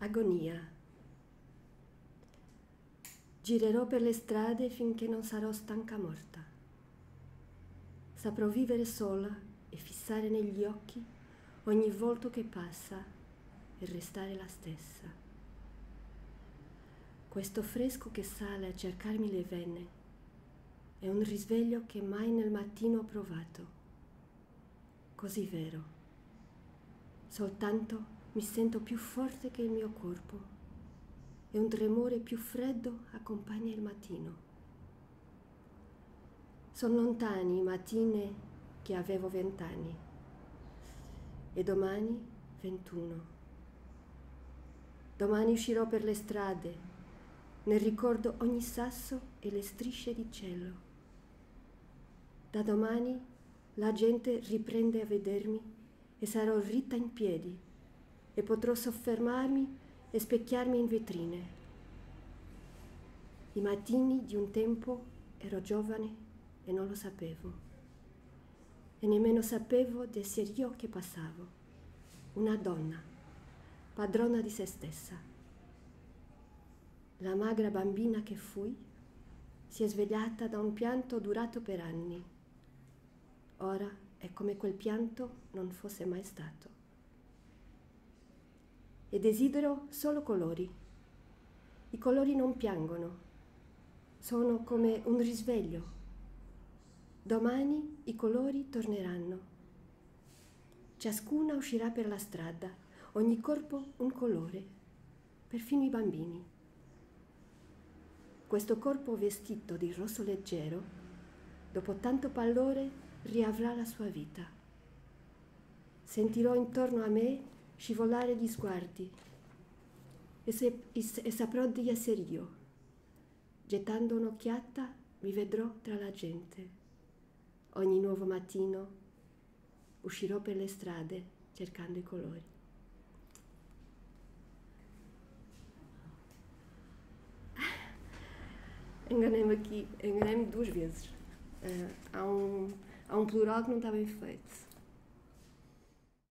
Agonia. Girerò per le strade finché non sarò stanca morta. Saprò vivere sola e fissare negli occhi ogni volto che passa e restare la stessa. Questo fresco che sale a cercarmi le vene è un risveglio che mai nel mattino ho provato. Così vero. Soltanto mi sento più forte che il mio corpo e un tremore più freddo accompagna il mattino. Sono lontani i mattini che avevo vent'anni e domani ventuno. Domani uscirò per le strade, nel ricordo ogni sasso e le strisce di cielo. Da domani la gente riprende a vedermi e sarò ritta in piedi e potrò soffermarmi e specchiarmi in vetrine. I mattini di un tempo ero giovane e non lo sapevo. E nemmeno sapevo di essere io che passavo, una donna, padrona di se stessa. La magra bambina che fui si è svegliata da un pianto durato per anni. Ora è come quel pianto non fosse mai stato e desidero solo colori. I colori non piangono, sono come un risveglio. Domani i colori torneranno. Ciascuna uscirà per la strada, ogni corpo un colore, perfino i bambini. Questo corpo vestito di rosso leggero, dopo tanto pallore, riavrà la sua vita. Sentirò intorno a me scivolare gli sguardi e, se, e saprò di essere io. Gettando un'occhiata mi vedrò tra la gente. Ogni nuovo mattino uscirò per le strade cercando i colori. Enganei-me aqui, enganei-me duas vezes. Uh, há, um, há um plural que não está bem feito.